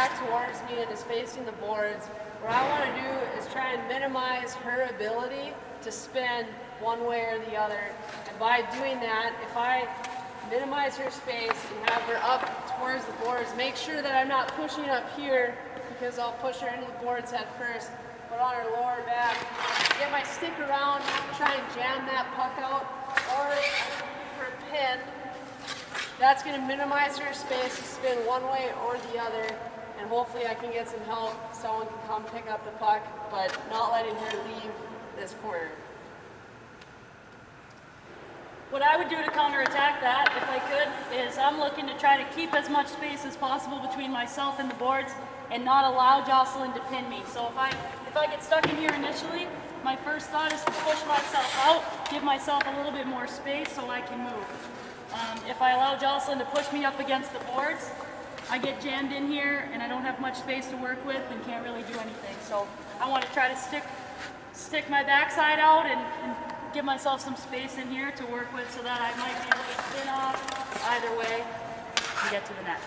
back towards me and is facing the boards, what I want to do is try and minimize her ability to spin one way or the other. And by doing that, if I minimize her space and have her up towards the boards, make sure that I'm not pushing up here because I'll push her into the boards head first, but on her lower back, get my stick around, try and jam that puck out, or her pin, that's going to minimize her space to spin one way or the other, and hopefully I can get some help. Someone can come pick up the puck, but not letting her leave this corner. What I would do to counterattack that, if I could, is I'm looking to try to keep as much space as possible between myself and the boards and not allow Jocelyn to pin me. So if I if I get stuck in here initially, my first thought is to push myself out, give myself a little bit more space so I can move. Um, if I allow Jocelyn to push me up against the boards, I get jammed in here and I don't have much space to work with and can't really do anything. So I want to try to stick stick my backside out and, and give myself some space in here to work with so that I might be able to spin off either way and get to the net.